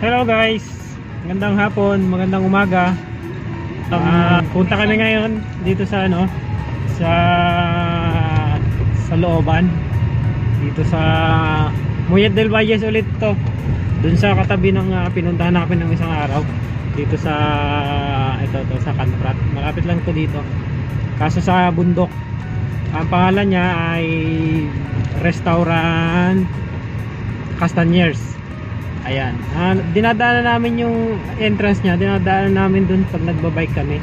Hello guys, magandang hapon, magandang umaga. Ah, punta kami ngayon dito sa ano, sa sa looban. Dito sa Muyet del Valles ulit to. Doon sa katabi ng ah, pinuntahan namin ng isang araw. Dito sa ito to sa Canprat. Malapit lang to dito. Kaso sa bundok. Ang pangalan niya ay Restaurant Castaniers. Ayan. Ah, dinadaanan namin yung entrance niya. Dinadaanan namin dun pag nagbabike kami.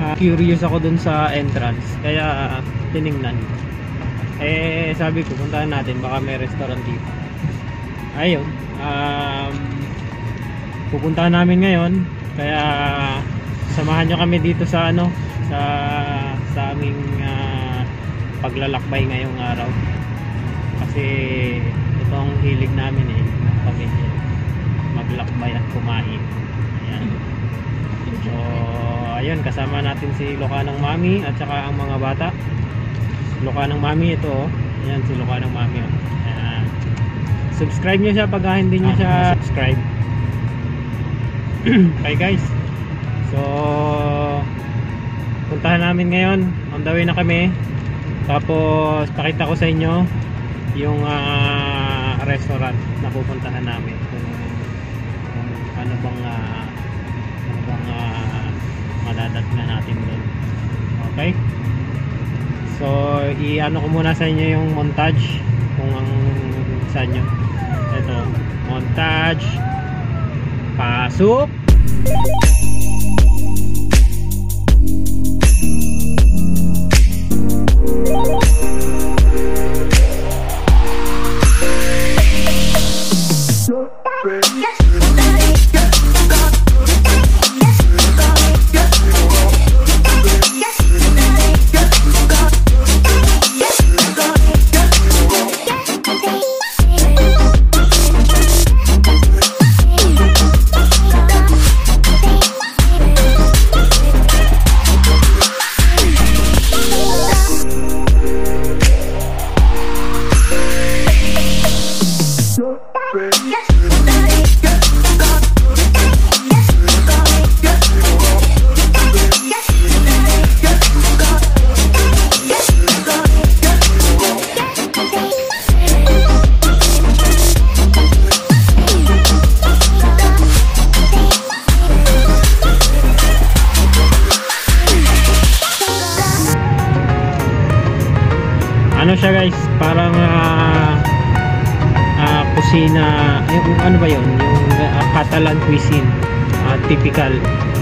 Ah, curious ako dun sa entrance. Kaya ah, tiningnan. Eh, sabi ko, puntahan natin. Baka may restaurant dito. Ayun. Um, pupuntahan namin ngayon. Kaya samahan nyo kami dito sa ano sa sa aming ah, paglalakbay ngayong araw kasi itong hilig namin eh pamilya. Maglakbay at kumain. Ayan. So ayun kasama natin si Lokanang Mami at saka ang mga bata. Lokanang Mami ito oh. ayan si Lokanang Mami oh. ayan. subscribe nyo siya pag ah, hindi nyo siya subscribe. Okay guys. So puntahan namin ngayon. On the way na kami. Tapos pakita ko sa inyo yung ah, restaurant na pupuntahan namin. Kung, kung ano bang ah, ano bang uh, madadatnan natin doon. Okay? So i-ano ko muna sa inyo yung montage. Kung ang sa inyo. Ito. Montage. Pasok friend. Yes.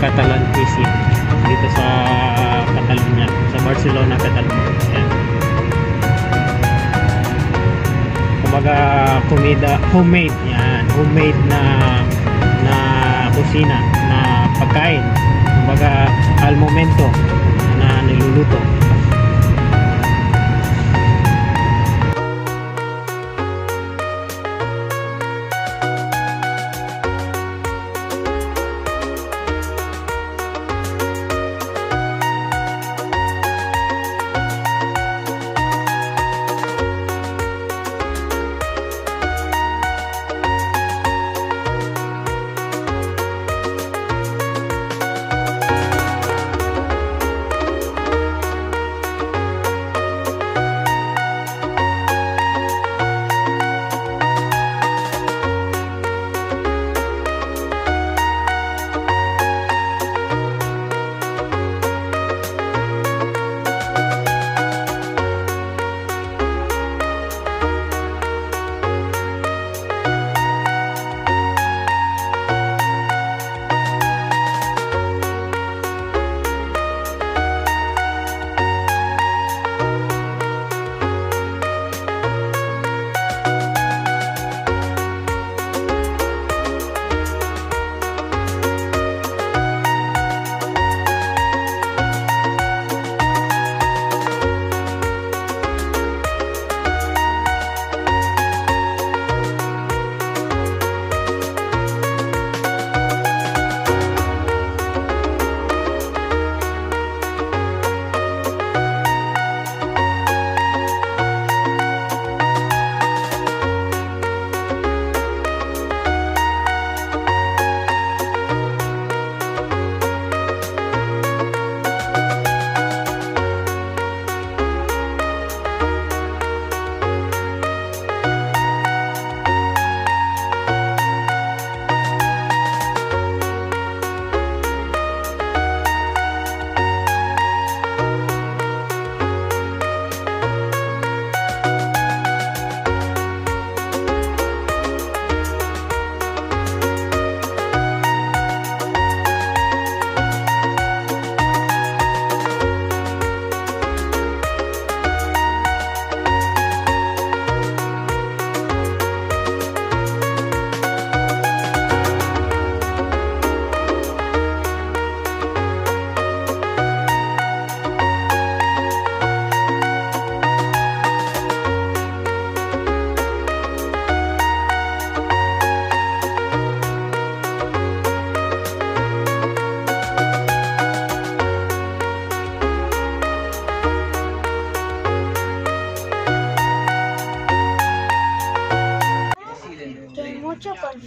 Catalan cuisine. Dito sa Catalonia sa Barcelona Catalonia yan kumbaga kumida homemade. Yan homemade na na kusina na pagkain. Kumbaga al momento na niluluto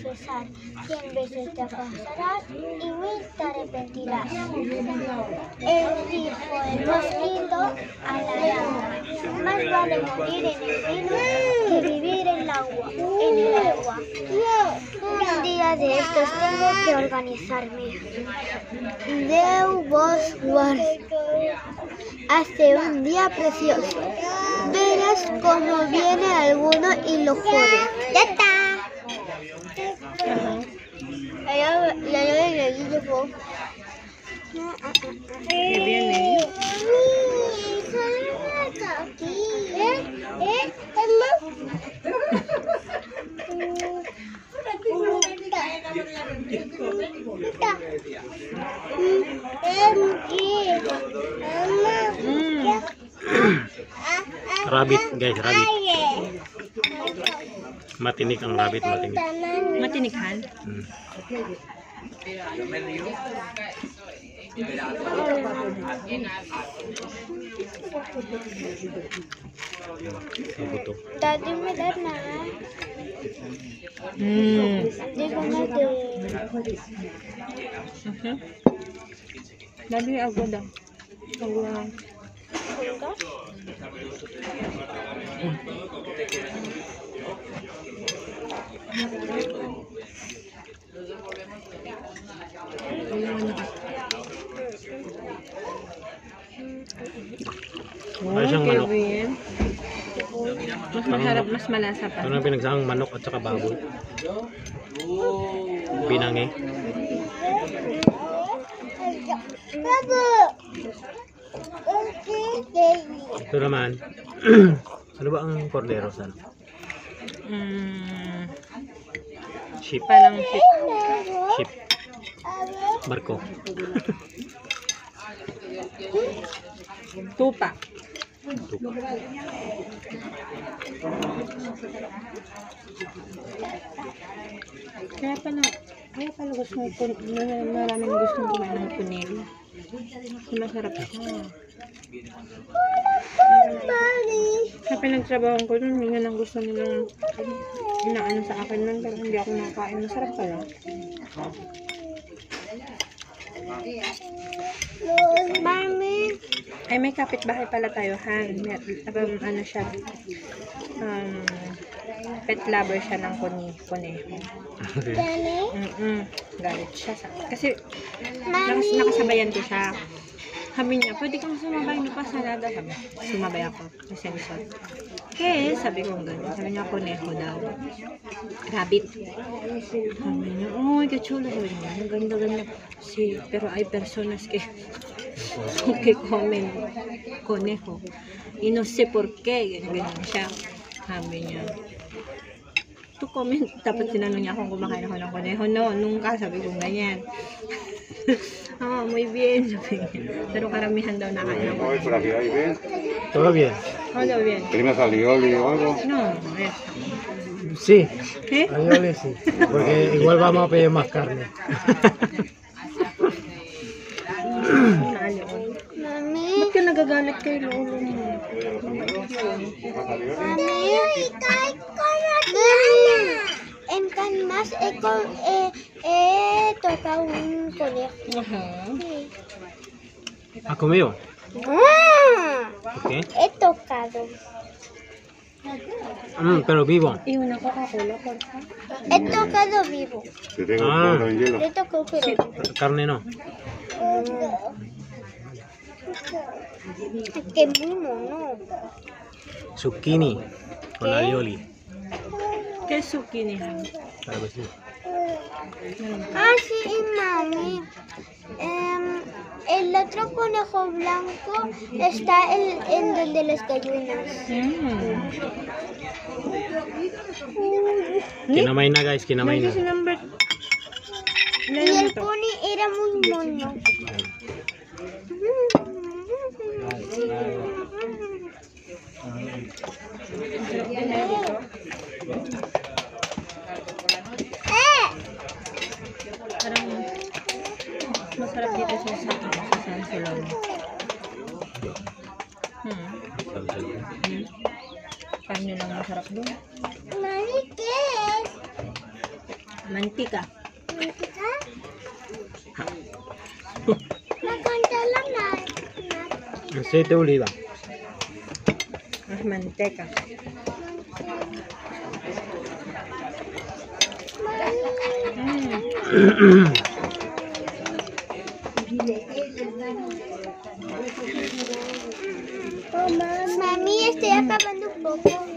confesar. Cien veces te acostarás y mil te arrepentirás. Él dijo el mosquito a la llama. Más vale morir en el vino que vivir en el agua. En el agua. Un día de estos tengo que organizarme. Deu vos guarde. Hace un día precioso. Verás cómo viene alguno y lo jode. Rabbit guys, rabbit. ini. ang rabbit, ini ngerti nih kan tadi medana hmm. Tadi aku dah mas malasa pa. Ito na pinagsahang manok at saka baboy. Binangi. Ito naman. ano ba ang cordero sa Mm, Sheep. parang shit. Sheep. Barko. Tupa. Tupa. Kaya pala, kaya pala gusto mo mar- maraming gusto kumain ng. Kasi masarap siya. Sa pinagtrabaho ko dun, yun ang gusto nilang inaano sa akin nun, pero hindi ako nakain. Masarap pala. Mami! Ay, may kapitbahay pala tayo, ha? May, um, ano siya, um, pet lover siya ng kuni, kuneho. Dani? Mm-mm. Galit siya sa Kasi, nakas, nakasabayan ko siya. Sabi niya, pwede kang sumabay no pa sa nada. Sabi, sumabay ako. Resort. Okay, sabi ko gano'n. Sabi niya, kuneho daw. Rabbit. Sabi niya, qué chulo. Sabi niya, ang ganda-ganda. Sí, pero hay personas que, que comen conejo. Y no sé por qué. Ganyan siya. Sabi niya, to comment. Tapos tinanong niya kung kumakain ako ng conejo. No, nunca. Sabi ko ganyan. Ah, muy bien. Pero karamihan daw nakain. Hoy por aquí, ahí ves. Todo bien. Todo bien. ¿Tienes alioli o algo? No, es. Sí. ¿Eh? Ayole sí. Porque igual vamos a pedir más carne. Mami! Ba't ka nagagalit kay lolo mo? Mami! Ikay ko na En más he, co- he, he tocado un conejo. Aha. ¿Has comido? ¡Ah! ¿Por qué? He tocado. Mm, pero vivo. Y una Coca-Cola, por favor. He tocado vivo. Te tengo Ah. en hielo. He tocado pero Carne no. Es que muy mono. Zucchini. Con ¿Qué? ¿Qué zucchini hay? Ah, sí, mami. Em, el otro conejo blanco está en, en donde las gallinas. Mm. Kinamaina, guys, kinamaina. Y el pony era muy mono. Mami, ¿qué es? Mantica. ¿Mantica? Me contó la ma Aceite de oliva. Es manteca. Mm. Oh, mami, estoy acabando un poco.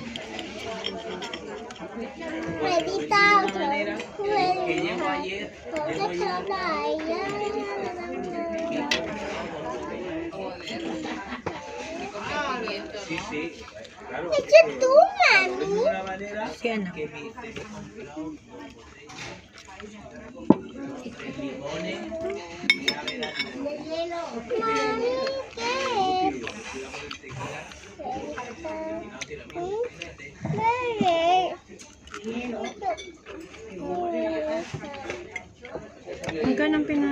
Es tú, mami. Si anak. Mami, ¿qué es? Bebe. Magkano ang pina,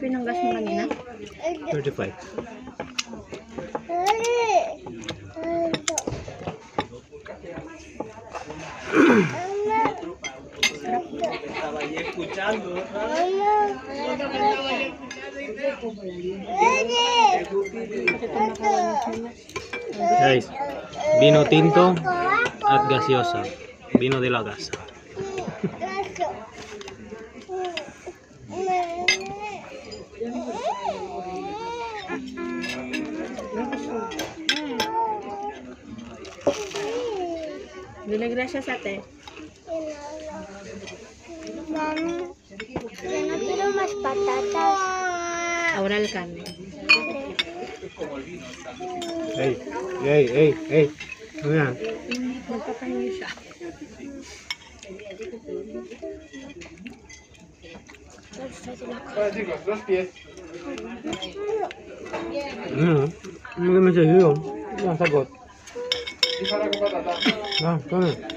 pinanggas mo kanina? 35. Tinto at gaseosa. Vino de la casa. Dile gracias a te. Mami, yo no quiero más patatas. Ahora el carne. Hey, hey, hey, hey. Ano yan? Magpapahingi siya. Ano? Ano naman iyo? Ano ang sagot? Ah, kami.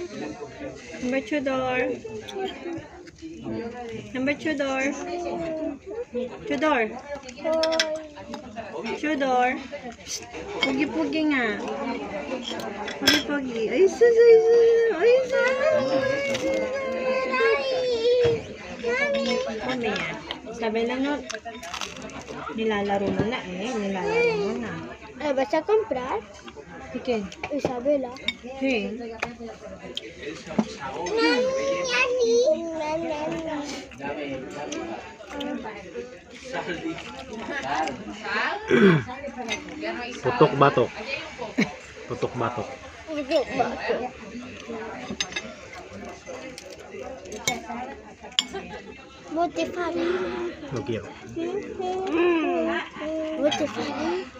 Number two door. Number two door. Two door. Two door. Pugi-pugi nga. Pugi-pugi. Ay, sus, ay, sus. Ay, sus. Yan. Sabi lang no, nilalaro mo na eh. Nilalaro mo na. ¿Me vas a comprar? ¿Y qué? Isabela. Sí. Putok batok. Putok batok. Putok batok. Botifari. No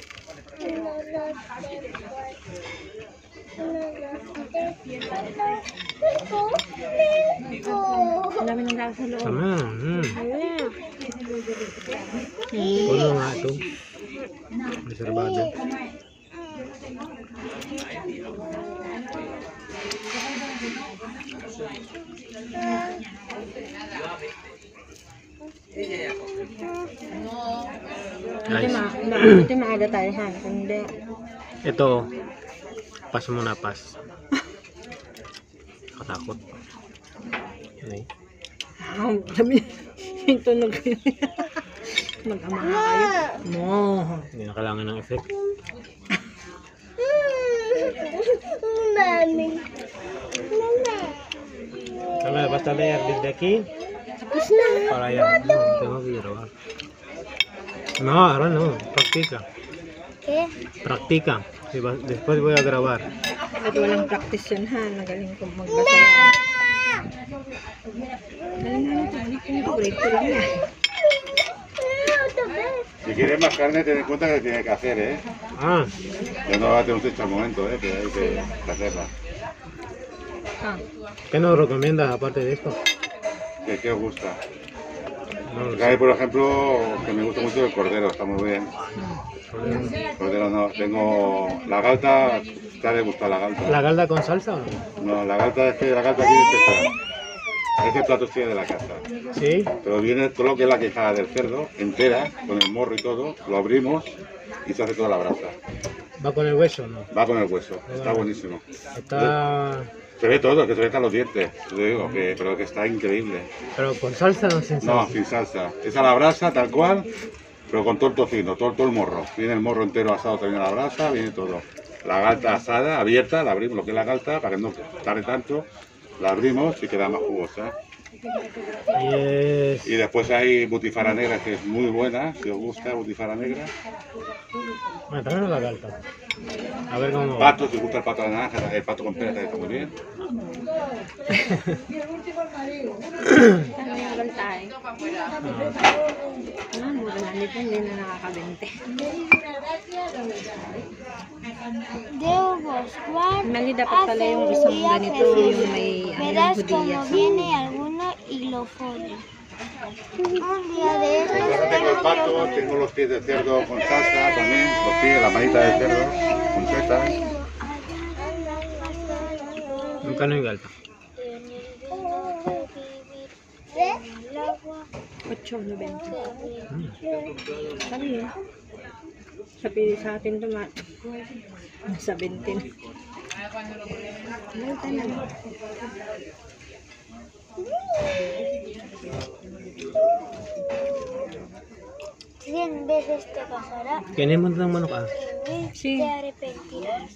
Dami ng. Guys, ma ma buti maaga tayo ha. Hindi. ito. Pas muna, pas. Katakot. Okay. Ah, sabi yung tunog ko yun. Mag-ama kayo. No. Hindi na kailangan ng effect. Mami. Tama, basta leer desde aquí Tapos na. para. No, tengo que grabar. No, ahora no. Practica. ¿Qué? Practica. Va- Después voy a grabar. At walang practice yun ha. Nagaling ko magbasa. Galing na natin. Favorite ko lang yan. Si quieres más carne, ten en cuenta que tiene que hacer, ¿eh? Ah, Que no la tenemos hecha al momento, ¿eh? Que hay que hacerla. Ah. ¿qué nos recomiendas aparte de esto? ¿Qué, qué os gusta? No hay, por ejemplo, que me gusta mucho el cordero, está muy bien. Cordero no, tengo la galta, te ha de gustar la galta. ¿La galda con salsa o no? No, la galta es que la galta tiene que estar. Es el plato estrella de la casa. Sí. Pero viene todo lo que es la quijada del cerdo, entera, con el morro y todo, lo abrimos y se hace toda la brasa. Va con el hueso, ¿no? Va con el hueso, está buenísimo. Está... Se ve todo, que se ve hasta los dientes, te digo, que, pero que está increíble. Pero con salsa no sin No, salsa. sin salsa. Es a la brasa, tal cual, pero con todo el tocino, todo, todo el morro. Viene el morro entero asado también a la brasa, viene todo. La galta asada, abierta, la abrimos, lo que es la galta, para que no tarde tanto, la abrimos y queda más jugosa. Y es... Y después hay butifara negra, que es muy buena, si os gusta, butifara negra. Bueno, también la galta. A ver cómo. Pato, si os gusta el pato de naranja, el pato con pera está muy bien. Debo buscar pala yung isang ganito, yung may Verás cómo judías. viene alguno y lo pone. Un día de estos Ahora tengo el pato, tengo los pies de cerdo con salsa también, los pies, la manita de cerdo con setas. Nunca no hay galta. Ocho, nobenta. Mm. Ano yun? Sabi sa atin tuma sa 20. Malta na. Cien veces te pasará Kainin mo ng manok ah. Sí. te arrepentirás.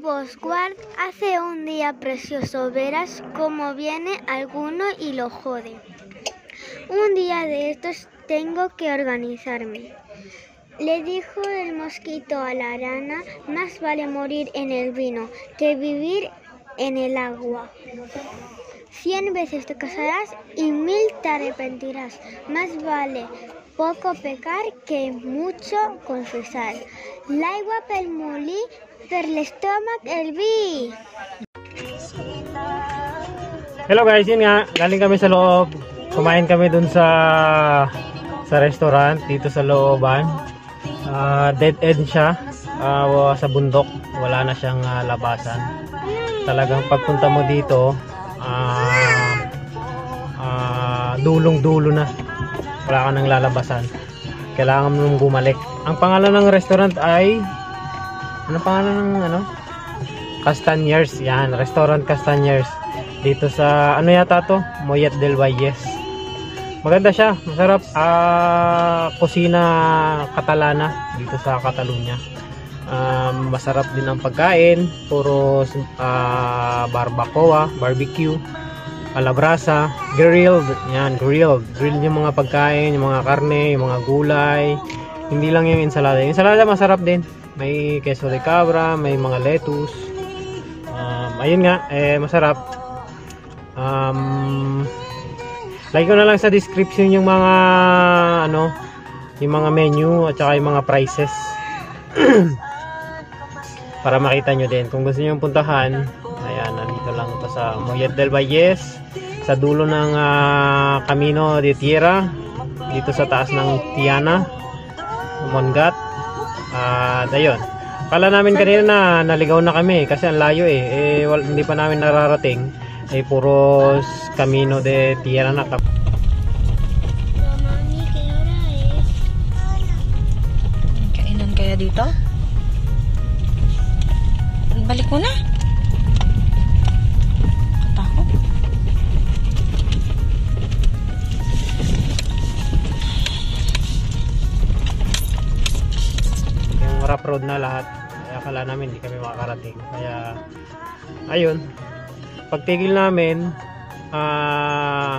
Bosguard hace un día precioso, verás cómo viene alguno y lo jode. Un día de estos tengo que organizarme. Le dijo el mosquito a la rana, más vale morir en el vino que vivir en el agua. Cien veces te casarás y mil te arrepentirás. Más vale poco pecar que mucho confesar. L'aigua pel molí, per l'estómac el vi. Hello guys, yun nga, galing kami sa loob. Kumain kami dun sa sa restaurant dito sa looban. Ah, dead end siya. Wa- sa bundok, wala na siyang ah, labasan. Talagang pagpunta mo dito, ah, ah, dulong-dulo na. Wala ka nang lalabasan. Kailangan mo nung bumalik. Ang pangalan ng restaurant ay ano pangalan ng ano? Castanyers. Yan, restaurant Castanyers. Dito sa, ano yata to? Moyet del Valles. Maganda siya. Masarap. Ah, kusina Catalana dito sa Catalunya. Um, masarap din ang pagkain. Puro ah, barbacoa, barbecue, alabrasa, grilled. Yan, grilled. Grilled yung mga pagkain, yung mga karne, yung mga gulay. Hindi lang yung ensalada. Yung ensalada masarap din. May queso de cabra, may mga lettuce. Um, ayun nga, eh, masarap. Um, lagay ko na lang sa description yung mga ano, yung mga menu at saka yung mga prices. Para makita nyo din. Kung gusto nyo puntahan, ayan, nandito lang ito sa Moyet del Valles, sa dulo ng ah, Camino de Tierra, dito sa taas ng Tiana, Mongat. At ayun. Kala namin kanina na naligaw na kami kasi ang layo eh. eh wal, hindi pa namin nararating. Eh puros Camino de Tierra na. Pero mami, ¿qué hora es? Kainan kaya dito? Balik mo na. Rough road na lahat. Kaya akala namin hindi kami makakarating. Kaya ayun. Pagtigil namin ah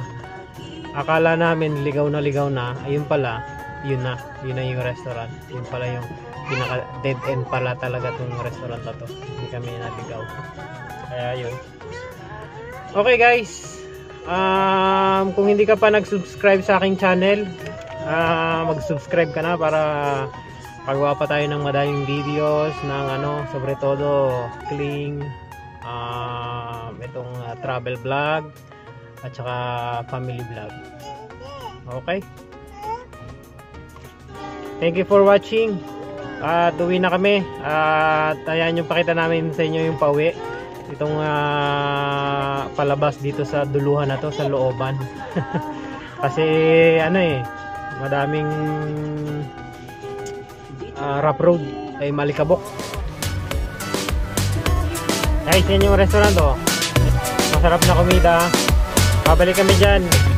akala namin ligaw na ligaw na. Ayun pala yun na. Yun na yung restaurant. Yun pala yung pinaka dead end pala talaga tong restaurant na to. Hindi kami naligaw. Kaya yun okay guys. Um, kung hindi ka pa nag-subscribe sa aking channel ah mag-subscribe ka na para pagawa pa tayo ng madaling videos ng ano, sobre todo cling um, itong uh, travel vlog at saka family vlog. Okay? Thank you for watching. At uwi na kami. At ayan yung pakita namin sa inyo yung pauwi. Itong ah, palabas dito sa duluhan na to sa looban. Kasi ano eh, madaming ah, rough road ay malikabok. Guys, yan yung restaurant oh. Masarap na kumida. Babalik kami dyan.